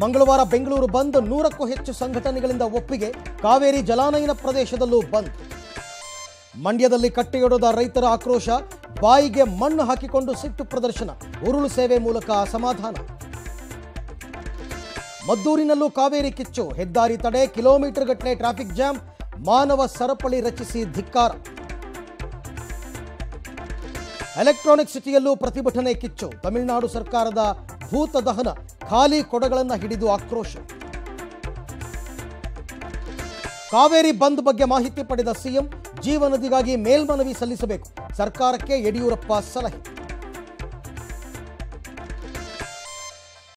ಮಂಗಳವಾರ ಬೆಂಗಳೂರು ಬಂದ್ ನೂರಕ್ಕೂ ಹೆಚ್ಚು ಸಂಘಟನೆಗಳಿಂದ ಒಪ್ಪಿಗೆ ಕಾವೇರಿ ಜಲಾನಯನ ಪ್ರದೇಶದಲ್ಲೂ ಬಂದ್. ಮಂಡ್ಯದಲ್ಲಿ ಕಟ್ಟೆಯೊಡೆದ ರೈತರ ಆಕ್ರೋಶ, ಬಾಯಿಗೆ ಮಣ್ಣು ಹಾಕಿಕೊಂಡು ಸಿಟ್ಟು ಪ್ರದರ್ಶನ, ಉರುಳು ಸೇವೆ ಮೂಲಕ ಅಸಮಾಧಾನ. ಮದ್ದೂರಿನಲ್ಲೂ ಕಾವೇರಿ ಕಿಚ್ಚು, ಹೆದ್ದಾರಿ ತಡೆ, ಕಿಲೋಮೀಟರ್ ಗಟ್ಟಲೆ ಟ್ರಾಫಿಕ್ ಜಾಮ್, ಮಾನವ ಸರಪಳಿ ರಚಿಸಿ ಧಿಕ್ಕಾರ. ಎಲೆಕ್ಟ್ರಾನಿಕ್ ಸಿಟಿಯಲ್ಲೂ ಪ್ರತಿಭಟನೆ ಕಿಚ್ಚು, ತಮಿಳುನಾಡು ಸರ್ಕಾರದ ಭೂತ ದಹನ ಖಾಲಿ ಕೊಡಗಳನ್ನು ಹಿಡಿದು ಆಕ್ರೋಶ. ಕಾವೇರಿ ಬಂದ್ ಬಗ್ಗೆ ಮಾಹಿತಿ ಪಡೆದ ಸಿಎಂ, ಜೀವನದಿಗಾಗಿ ಮೇಲ್ಮನವಿ ಸಲ್ಲಿಸಬೇಕು. ಸರ್ಕಾರಕ್ಕೆ ಯಡಿಯೂರಪ್ಪ ಸಲಹೆ.